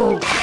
Oh.